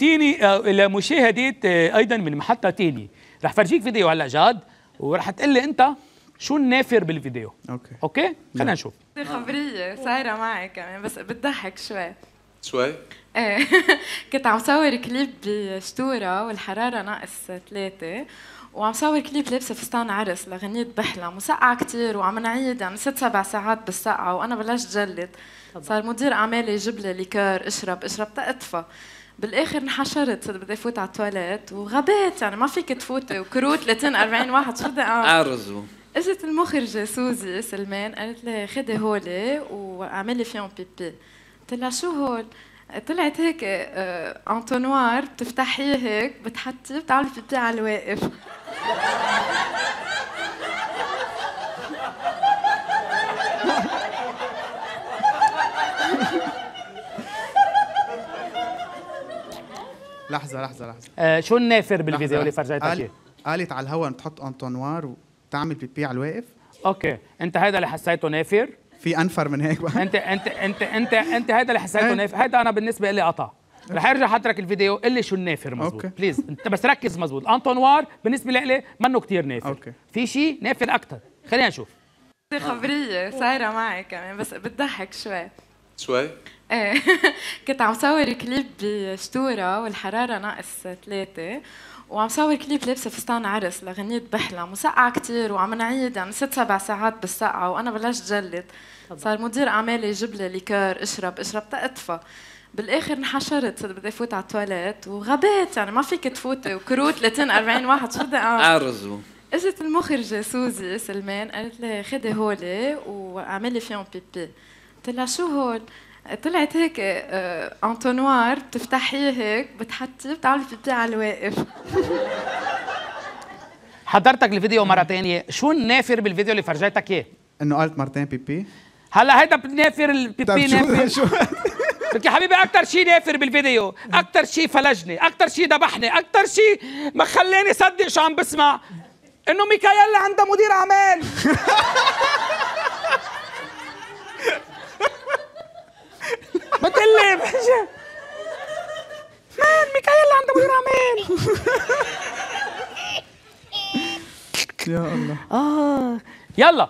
تيني آه، لمشاهدة آه، أيضا من محطة تيني رح فرجيك فيديو هلأ جاد ورح تقول لي أنت شو النافر بالفيديو. Okay. Okay؟ خلينا نشوف. خبرية صايرة معي كمان بس بتضحك شوي. شوي؟ إيه. كنت عم صور كليب بشتورة والحرارة ناقص ثلاثة وعم صور كليب لابسة فستان عرس لغنية بحلم وسقعة كتير وعم نعيد يعني ست سبع ساعات بالسقعة وأنا بلشت جلد. صار مدير أعمالي يجيب لي liqueur اشرب اشرب تا أدفى بالآخر انحشرت صرت بدي افوت على التواليت وغبيت يعني ما فيك تفوتي و crew 30 40 واحد شو بدي أعمل؟ ارزو إجت المخرجة سوزي سلمان قالت لي خدي هولي واعملي فيهم pipi قلت لها شو هول؟ طلعت هيك آه، entonnoir بتفتحيه هيك بتحطيه بتعملي pipi على الواقف لحظة لحظة لحظة. آه شو النافر بالفيديو اللي. فرجيتك قال- قالت على الهواء تحط entonnoir وتعمل pipi على الواقف. Okay. أنت هذا اللي حسيته نافر؟ في أنفر من هيك بقى. انت انت انت انت أنت هذا اللي حسيته إيه. نافر. هذا أنا بالنسبة لي قطع. رح أرجع حضرتك الفيديو قل لي شو النافر مزبوط. Okay. Please أنت بس ركز مزبوط. ال entonnoir بالنسبة لي منه كتير نافر. Okay. في شيء نافر أكثر خلينا نشوف. خبرية صايرة معي كمان بس بتضحك شوي. شوي؟ كنت عم صور كليب بشتورة والحرارة ناقص ثلاثة وعم صور كليب لابسة فستان عرس لغنية بحلم وسقعة كتير وعم نعيد يعني ست سبع ساعات بالسقعة وأنا بلشت جلد. صار مدير أعمالي يجيب لي liqueur اشرب اشرب تا أدفى بالآخر انحشرت صرت بدي افوت على التواليت وغبيت يعني ما فيك تفوتي و crew 30 40 واحد شو بدي أعمل؟ ارزو إجت المخرجة سوزي سلمان قالت لي خدي هولي وأعملي فيهم pipi. قلت لها شو هول؟ طلعت هيك آه، انتونوار بتفتحيه هيك بتحطيه بتعملي بيبي على الواقف. حضرتك الفيديو مره ثانية شو النافر بالفيديو اللي فرجيتك اياه إنه قالت مرتين بيبي هلا هيدا نافر طيب البيبي شو نافر. شو؟ لك يا حبيبي أكثر شيء نافر بالفيديو أكثر شيء فلجني أكثر شيء ذبحني أكثر شيء ما خلاني صدق شو عم بسمع. إنه ميكايلا عندها مدير أعمال بتقلي مان ميكايلا عندها مدير اعمال يا الله. آه. يلا.